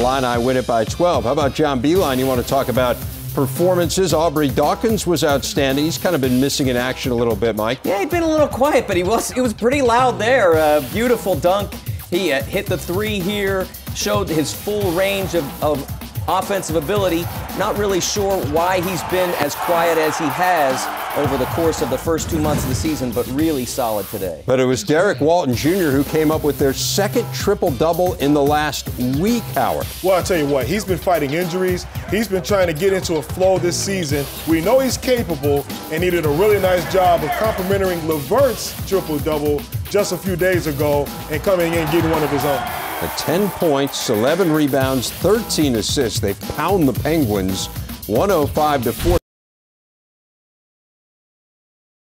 Illini win it by 12. How about John Beilein? You want to talk about performances? Aubrey Dawkins was outstanding. He's kind of been missing in action a little bit, Mike. Yeah, he'd been a little quiet, but he was he was pretty loud there. Uh, beautiful dunk. He uh, hit the three here, showed his full range of, of offensive ability. Not really sure why he's been as quiet as he has over the course of the first two months of the season, but really solid today. But it was Derrick Walton Jr. who came up with their second triple double in the last week, Howard. Well, I'll tell you what, he's been fighting injuries. He's been trying to get into a flow this season. We know he's capable, and he did a really nice job of complementing LeVert's triple double just a few days ago and coming in getting one of his own. At 10 points, 11 rebounds, 13 assists. They pound the Penguins 105 to 4.